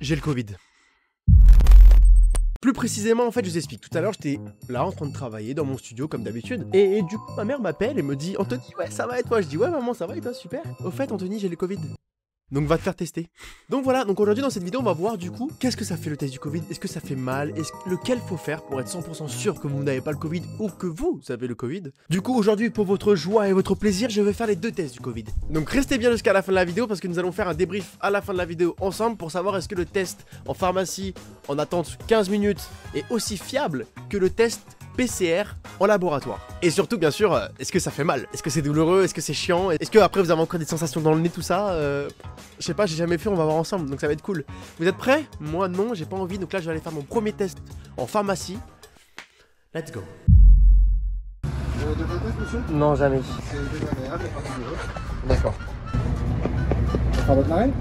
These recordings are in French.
J'ai le Covid. Plus précisément, en fait, je vous explique. Tout à l'heure, j'étais là en train de travailler dans mon studio comme d'habitude. Et, du coup, ma mère m'appelle et me dit Anthony, ouais, ça va et toi Je dis Ouais, maman, ça va et toi? Super. Au fait, Anthony, j'ai le Covid. Donc va te faire tester. Donc voilà, donc aujourd'hui dans cette vidéo on va voir du coup qu'est-ce que ça fait le test du Covid, est-ce que ça fait mal, est-ce lequel faut faire pour être 100% sûr que vous n'avez pas le Covid ou que vous avez le Covid? Du coup aujourd'hui pour votre joie et votre plaisir je vais faire les deux tests du Covid. Donc restez bien jusqu'à la fin de la vidéo parce que nous allons faire un débrief à la fin de la vidéo ensemble pour savoir est-ce que le test en pharmacie en attente 15 minutes est aussi fiable que le test PCR en laboratoire. Et surtout, bien sûr, euh, est-ce que ça fait mal? Est-ce que c'est douloureux? Est-ce que c'est chiant? Est-ce que après vous avez encore des sensations dans le nez, tout ça? Euh, Je sais pas, j'ai jamais fait, on va voir ensemble, donc ça va être cool. Vous êtes prêts? Moi non, j'ai pas envie, donc là je vais aller faire mon premier test en pharmacie. Let's go. Test, monsieur Non, jamais. C'est. D'accord. Ça fera votre narine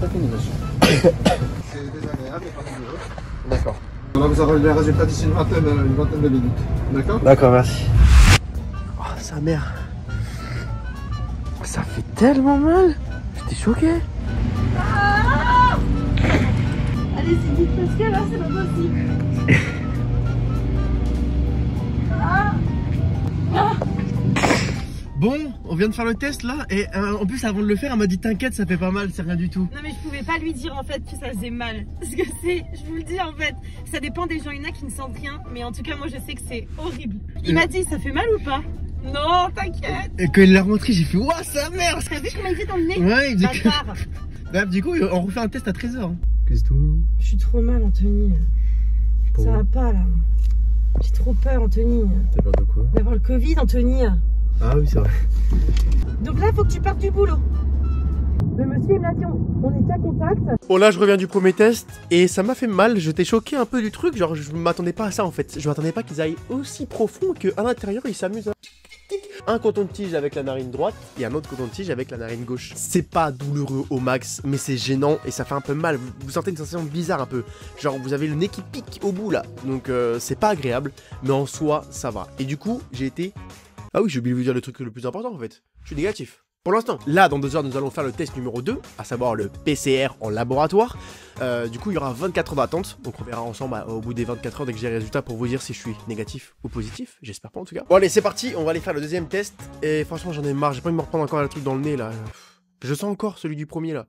Ça finit, monsieur. C'est désagréable, pas. D'accord. Là, vous aurez les résultats d'ici une vingtaine, une vingtaine de minutes. D'accord? D'accord, merci. Oh, sa mère. Ça fait tellement mal. J'étais choqué. Allez, c'est vite parce que là, c'est pas possible. Bon, on vient de faire le test là, et euh, en plus avant de le faire, elle m'a dit t'inquiète, ça fait pas mal, c'est rien du tout. Non, mais je pouvais pas lui dire en fait que ça faisait mal. Parce que c'est, je vous le dis en fait, ça dépend des gens. Il y en a qui ne sentent rien, mais en tout cas, moi je sais que c'est horrible. Il m'a dit, ça fait mal ou pas? Non, t'inquiète. Et quand il l'a rentré, j'ai fait Ouah, sa mère T'as vu comment il fait dans le nez? Ouais, il dit que... Bah, du coup, on refait un test à 13h. Qu'est-ce que Je suis trop mal, Anthony. Ça va pas là. J'ai trop peur, Anthony. T'as peur de quoi? D'avoir le Covid, Anthony. Ah oui, c'est vrai. Donc là, faut que tu partes du boulot. Le monsieur, il me l'a dit, on on est qu'à contact. Bon là je reviens du premier test et ça m'a fait mal, j'étais choqué un peu du truc, genre je m'attendais pas à ça en fait. Je m'attendais pas qu'ils aillent aussi profond qu'à l'intérieur ils s'amusent à... Un coton-tige avec la narine droite et un autre coton-tige avec la narine gauche. C'est pas douloureux au max, mais c'est gênant et ça fait un peu mal. Vous, vous sentez une sensation bizarre un peu. Genre vous avez le nez qui pique au bout là. Donc euh, c'est pas agréable, mais en soi ça va. Et du coup j'ai été... Ah oui j'ai oublié de vous dire le truc le plus important en fait. Je suis négatif. Pour l'instant, là, dans deux heures, nous allons faire le test numéro 2, à savoir le PCR en laboratoire. Euh, du coup, il y aura 24 heures d'attente, donc on verra ensemble bah, au bout des 24 heures dès que j'ai les résultats pour vous dire si je suis négatif ou positif. J'espère pas en tout cas. Bon, allez, c'est parti, on va aller faire le deuxième test. Et franchement, j'en ai marre, j'ai pas envie de me reprendre encore le truc dans le nez là. Je sens encore celui du premier là.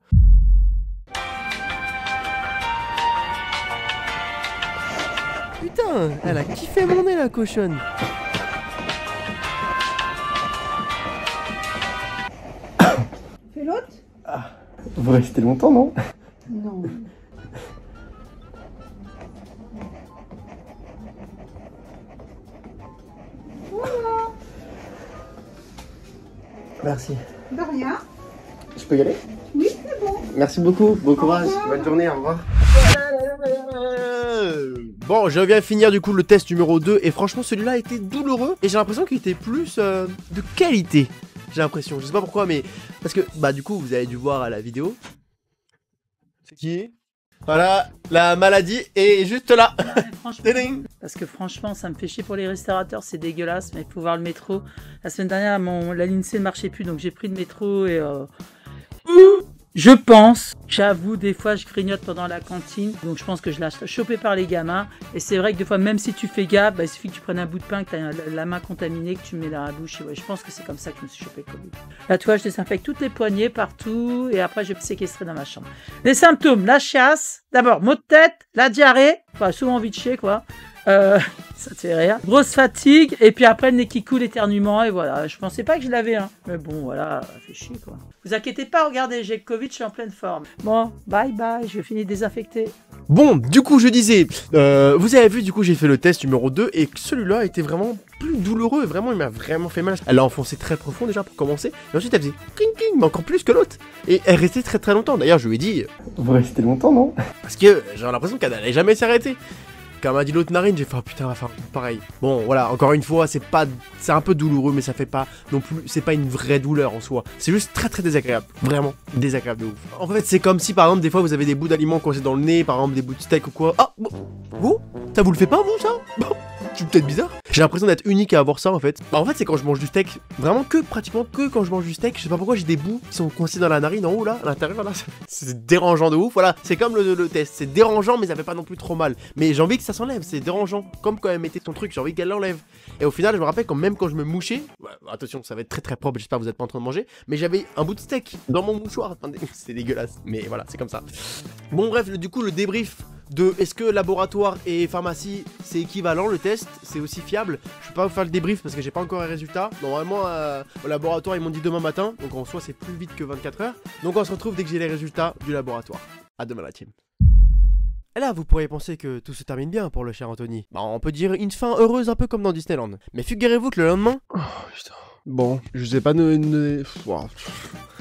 Putain, elle a kiffé mon nez la cochonne. L'autre Vous restez longtemps, non? Non. Merci. De rien. Je peux y aller? Oui, c'est bon. Merci beaucoup, bon courage, bonne journée, au revoir. Bon, je viens finir du coup le test numéro 2 et franchement celui-là était douloureux et j'ai l'impression qu'il était plus euh, de qualité. J'ai l'impression, je sais pas pourquoi mais parce que bah du coup vous avez dû voir à la vidéo. C'est qui? Voilà, la maladie est juste là. Ouais, franchement, parce que franchement, ça me fait chier pour les restaurateurs, c'est dégueulasse, mais il faut voir le métro. La semaine dernière, mon, la ligne C ne marchait plus, donc j'ai pris le métro et... euh, je pense, j'avoue, des fois je grignote pendant la cantine, donc je pense que je lâche chopé par les gamins. Et c'est vrai que des fois, même si tu fais gaffe, bah, il suffit que tu prennes un bout de pain, que tu as la, main contaminée, que tu mets dans la bouche. Je pense que c'est comme ça que je me suis chopé le Covid. Là, tu je désinfecte toutes les poignées partout, et après je vais me séquestrer dans ma chambre. Les symptômes, la chiasse, d'abord maux de tête, la diarrhée, enfin souvent envie de chier quoi. Euh, ça te fait rire. Grosse fatigue, et puis après le nez qui coule éternuement, et voilà. Je pensais pas que je l'avais, hein. Mais bon, voilà, ça fait chier quoi. Vous inquiétez pas, regardez, j'ai le Covid, je suis en pleine forme. Bon, bye bye, je vais finir de désinfecter. Bon, du coup je disais, euh, vous avez vu du coup j'ai fait le test numéro 2 et celui-là était vraiment plus douloureux, vraiment il m'a vraiment fait mal. Elle a enfoncé très profond déjà pour commencer, et ensuite elle faisait cling cling, mais encore plus que l'autre. Et elle restait très très longtemps, d'ailleurs je lui ai dit, Vous restez longtemps, non? Parce que j'ai l'impression qu'elle n'allait jamais s'arrêter. Quand m'a dit l'autre narine, j'ai fait oh putain, va pareil. Bon, voilà, encore une fois, c'est pas, c'est un peu douloureux, mais ça fait pas non plus, c'est pas une vraie douleur en soi. C'est juste très très désagréable, vraiment désagréable de ouf. En fait, c'est comme si par exemple des fois vous avez des bouts d'aliments coincés dans le nez, par exemple des bouts de steak ou quoi. Ah, vous, ça vous le fait pas vous ça? Bon, c'est peut-être bizarre. J'ai l'impression d'être unique à avoir ça en fait. Bah, en fait, c'est quand je mange du steak, vraiment que pratiquement que quand je mange du steak. Je sais pas pourquoi j'ai des bouts qui sont coincés dans la narine en haut là, à l'intérieur là. C'est dérangeant de ouf. Voilà, c'est comme le, test. C'est dérangeant, mais ça fait pas non plus trop mal. Mais j'ai envie que ça s'enlève. C'est dérangeant. Comme quand elle mettait ton truc, j'ai envie qu'elle l'enlève. Et au final, je me rappelle quand même quand je me mouchais, ouais, attention, ça va être très très propre. J'espère que vous êtes pas en train de manger, mais j'avais un bout de steak dans mon mouchoir. C'est dégueulasse, mais voilà, c'est comme ça. Bon bref, du coup, le débrief de est-ce que laboratoire et pharmacie c'est équivalent le test, c'est aussi fiable? Je peux pas vous faire le débrief parce que j'ai pas encore les résultats. Normalement euh, au laboratoire ils m'ont dit demain matin, donc en soi c'est plus vite que 24 heures. Donc on se retrouve dès que j'ai les résultats du laboratoire. À demain la team. Et là, vous pourriez penser que tout se termine bien pour le cher Anthony. Bah, on peut dire une fin heureuse un peu comme dans Disneyland. Mais figurez-vous que le lendemain. Oh putain. Bon, je sais pas wow.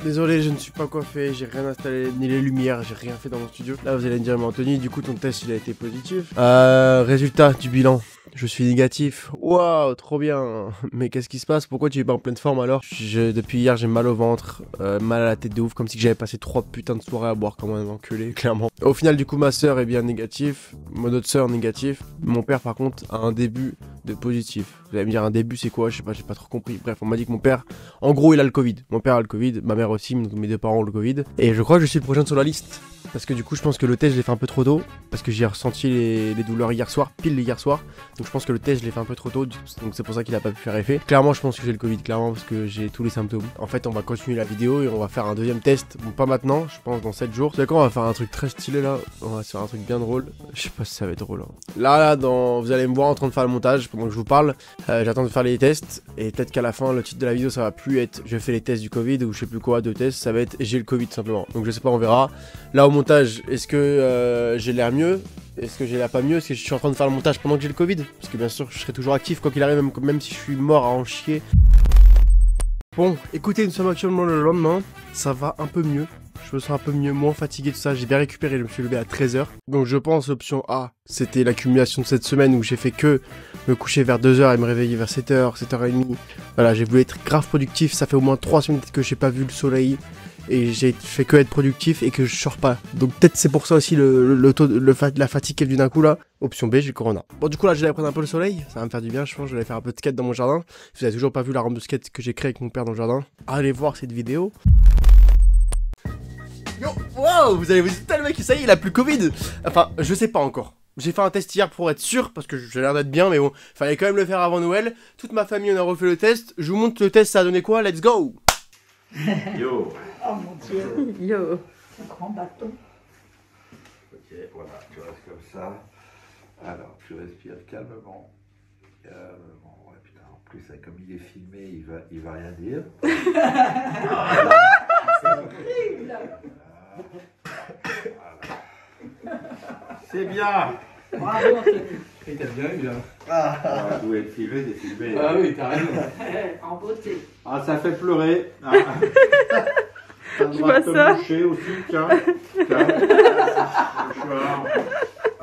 Désolé, je ne suis pas coiffé, j'ai rien installé, ni les lumières, j'ai rien fait dans mon studio. Là, vous allez me dire, mais Anthony, du coup, ton test il a été positif. Euh, résultat du bilan. Je suis négatif. Waouh, trop bien. Mais qu'est-ce qui se passe? Pourquoi tu es pas en pleine forme alors? Je- Depuis hier, j'ai mal au ventre, euh, mal à la tête de ouf, comme si j'avais passé trois putains de soirées à boire comme un enculé, clairement. Au final, du coup, ma soeur est bien négatif, mon autre soeur négatif. Mon père, par contre, a un début positif. Vous allez me dire, un début, c'est quoi? Je sais pas, j'ai pas trop compris. Bref, on m'a dit que mon père, en gros, il a le Covid. Mon père a le Covid, ma mère aussi, donc mes deux parents ont le Covid. Et je crois que je suis le prochain sur la liste. Parce que du coup, je pense que le test, je l'ai fait un peu trop tôt. Parce que j'ai ressenti les, douleurs hier soir, pile hier soir. Donc je pense que le test, je l'ai fait un peu trop tôt. Donc c'est pour ça qu'il a pas pu faire effet. Clairement, je pense que j'ai le Covid, clairement, parce que j'ai tous les symptômes. En fait, on va continuer la vidéo et on va faire un deuxième test. Bon, pas maintenant, je pense dans 7 jours. Quand on va faire un truc très stylé là. On va faire un truc bien drôle. Je sais pas si ça va être drôle. hein. Là, là, dans... vous allez me voir en train de faire le montage que je vous parle. Euh, J'attends de faire les tests. Et peut-être qu'à la fin, le titre de la vidéo, ça va plus être je fais les tests du Covid ou je sais plus quoi, deux tests. Ça va être j'ai le Covid simplement. Donc je sais pas, on verra. Là, au montage, est-ce que euh, j'ai l'air mieux? Est-ce que j'ai l'air pas mieux? Est-ce que je suis en train de faire le montage pendant que j'ai le Covid? Parce que bien sûr, je serai toujours actif quoi qu'il arrive, même, même si je suis mort à en chier. Bon, écoutez, nous sommes actuellement le lendemain. Ça va un peu mieux. Je me sens un peu mieux, moins fatigué, tout ça. J'ai bien récupéré, je me suis levé à 13h. Donc je pense option A, c'était l'accumulation de cette semaine où j'ai fait que me coucher vers 2h et me réveiller vers 7h, 7h30. Voilà, j'ai voulu être grave productif. Ça fait au moins 3 semaines que j'ai pas vu le soleil. Et j'ai fait que être productif et que je sors pas. Donc peut-être c'est pour ça aussi le, taux la fatigue qui est venue d'un coup là. Option B, j'ai corona. Bon du coup là je vais aller prendre un peu le soleil. Ça va me faire du bien je pense. Je vais aller faire un peu de skate dans mon jardin. Si vous avez toujours pas vu la rampe de skate que j'ai créée avec mon père dans le jardin, allez voir cette vidéo. Yo, wow, vous allez vous dire, le mec, ça y est, il a plus Covid. Enfin, je sais pas encore. J'ai fait un test hier pour être sûr, parce que j'ai l'air d'être bien, mais bon, fallait quand même le faire avant Noël. Toute ma famille, on a refait le test. Je vous montre le test, ça a donné quoi? Let's go Yo Oh mon dieu. Yo. Grand bâton. Ok, voilà, tu restes comme ça. Alors, tu respires calmement. Calmement. Ouais, putain, en plus, là, comme il est filmé, il va, il va rien dire. C'est bien Bravo Anthony. Il t'a bien eu là. Ah, D'où être filmé, c'est filmé. Ah oui, t'as raison. en beauté. Ah, ça fait pleurer. Ah. Je vois ça. aussi, tiens. Tiens.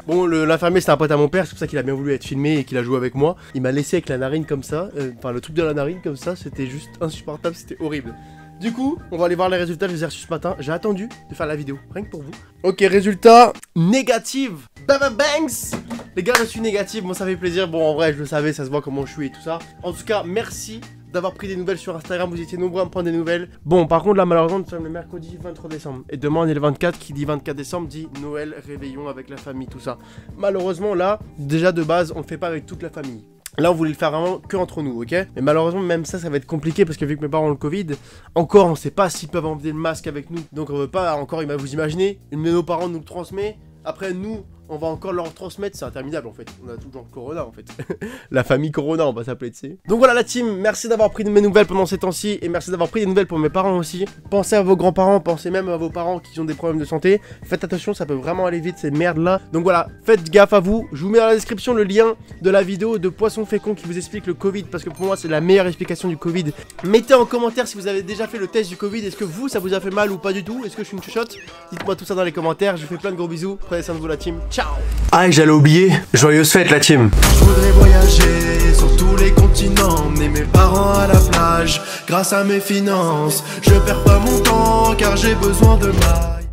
Bon, l'infirmier, c'était un pote à mon père, c'est pour ça qu'il a bien voulu être filmé et qu'il a joué avec moi. Il m'a laissé avec la narine comme ça, euh, enfin le truc de la narine comme ça, c'était juste insupportable, c'était horrible. Du coup, on va aller voir les résultats, je les ai reçus ce matin. J'ai attendu de faire la vidéo, rien que pour vous. Ok, résultat négatif. Baba Banks Les gars, je suis négatif, moi ça fait plaisir. Bon, en vrai, je le savais, ça se voit comment je suis et tout ça. En tout cas, merci d'avoir pris des nouvelles sur Instagram, vous étiez nombreux à me prendre des nouvelles. Bon, par contre, là, malheureusement, nous sommes le mercredi 23 décembre. Et demain, on est le 24, qui dit 24 décembre dit Noël, réveillon avec la famille, tout ça. Malheureusement, là, déjà de base, on le fait pas avec toute la famille. Là, on voulait le faire vraiment que entre nous, ok? Mais malheureusement, même ça, ça va être compliqué parce que vu mes parents ont le Covid, encore, on sait pas s'ils peuvent enlever le masque avec nous. Donc, on veut pas encore, vous imaginer, une de nos parents nous le transmet. Après, nous, on va encore leur transmettre, c'est interminable en fait. On a toujours Corona en fait. la famille Corona, on va s'appeler, tu sais. Donc voilà la team, merci d'avoir pris de mes nouvelles pendant ces temps-ci et merci d'avoir pris des nouvelles pour mes parents aussi. Pensez à vos grands-parents, pensez même à vos parents qui ont des problèmes de santé. Faites attention, ça peut vraiment aller vite ces merdes là. Donc voilà, faites gaffe à vous. Je vous mets dans la description le lien de la vidéo de Poisson Fécond qui vous explique le Covid parce que pour moi c'est la meilleure explication du Covid. Mettez en commentaire si vous avez déjà fait le test du Covid. Est-ce que vous ça vous a fait mal ou pas du tout? Est-ce que je suis une chuchote? Dites-moi tout ça dans les commentaires. Je vous fais plein de gros bisous. Prenez soin de vous la team. Ciao Ah et j'allais oublier, joyeuse fête la team Je voudrais voyager sur tous les continents, emmener mes parents à la plage. Grâce à mes finances, je perds pas mon temps car j'ai besoin de mailles.